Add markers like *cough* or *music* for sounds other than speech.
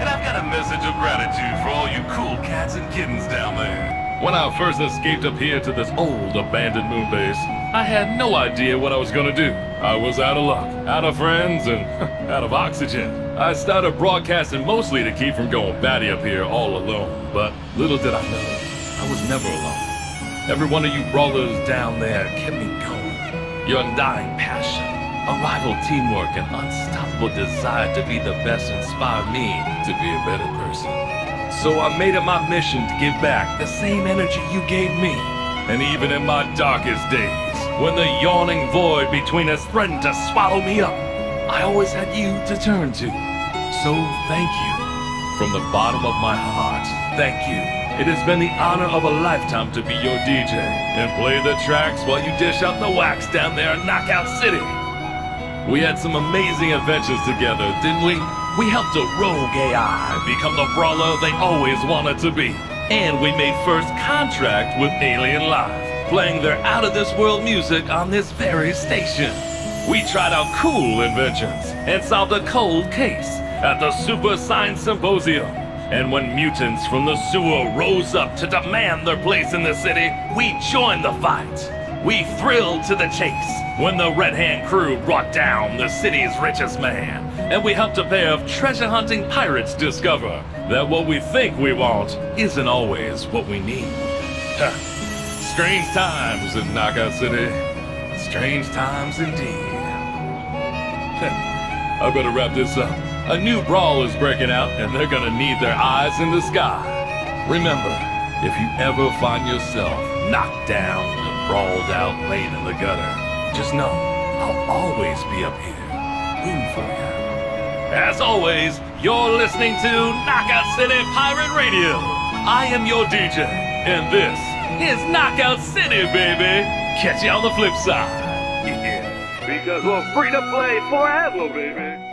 And I've got a message of gratitude for all you cool cats and kittens down there. When I first escaped up here to this old abandoned moon base, I had no idea what I was gonna do. I was out of luck, out of friends, and *laughs* out of oxygen. I started broadcasting mostly to keep from going batty up here all alone, but little did I know, I was never alone. Every one of you brawlers down there kept me going. Your undying passion, unrivaled teamwork, and unstoppable desire to be the best inspired me to be a better person. So I made it my mission to give back the same energy you gave me. And even in my darkest days, when the yawning void between us threatened to swallow me up, I always had you to turn to. So thank you. From the bottom of my heart, thank you. It has been the honor of a lifetime to be your DJ and play the tracks while you dish out the wax down there in Knockout City. We had some amazing adventures together, didn't we? We helped a rogue AI become the brawler they always wanted to be. And we made first contact with Alien Live, playing their out-of-this-world music on this very station. We tried out cool inventions and solved a cold case at the Super Science Symposium. And when mutants from the sewer rose up to demand their place in the city, we joined the fight. We thrilled to the chase when the Red Hand crew brought down the city's richest man. And we helped a pair of treasure hunting pirates discover that what we think we want isn't always what we need. Strange times in Knockout City. Strange times indeed. I better wrap this up. A new brawl is breaking out, and they're gonna need their eyes in the sky. Remember, if you ever find yourself knocked down and brawled out laying in the gutter, just know I'll always be up here, rooting for you. As always, you're listening to Knockout City Pirate Radio. I am your DJ, and this is Knockout City, baby. Catch you on the flip side. *laughs* Yeah. Because we're free to play forever, baby.